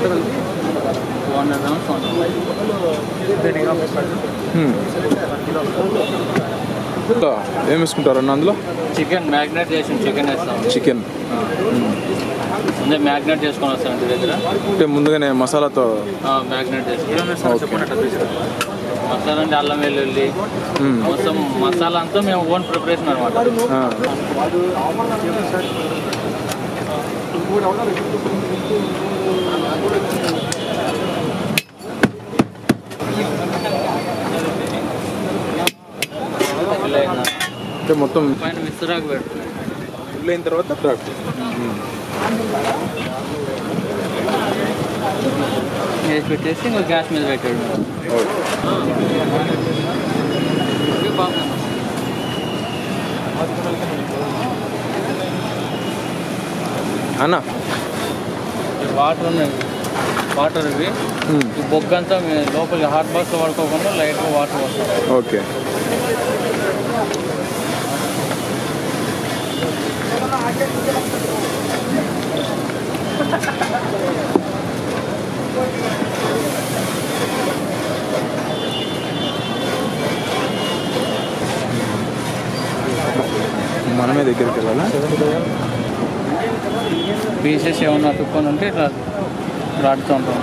Two hundred grams one హ్మ్. ఇంకా ఏం వేసుకుంటారు అన్న అందులో? చికెన్ మ్యాగ్నేట్ చేసిన చికెన్ వేస్తాం. చికెన్ ముందే మ్యాగ్నేట్ చేసుకొని వస్తాం ఇంటి దగ్గర. అంటే ముందుగానే మసాలాతో మ్యాగ్నేట్ చేసుకొని. మసాలా అంటే అల్లం వెల్లుల్లి. మ్మ్. మొత్తం మసాలా అంతా మేము ఓన్ ప్రిపరేషన్ అనమాట ఆ. అంటే మొత్తం పైన విస్తరాకు పెడుతుంది అయిన తర్వాత ట్రాక్ వేసి పెట్టేసి ఇంకా గ్యాస్ మీద పెట్టాడు. ఇది బాగుంది అన్న ఈ వాటర్ ఉన్నాయి వాటర్ ఇవి హ్మ్. ఈ బొగ్గు అంతా మీ- లోపలికి హాట్ బాక్స్లో పడుకోకుండా లైట్గా వాటర్ వస్తుంది ఓకే మనమే దగ్గరికి వెళ్ళాలా పీసెస్ ఏమన్నా అతుక్కొని ఉంటే ఇట్లా రాడుతూ ఉంటాం.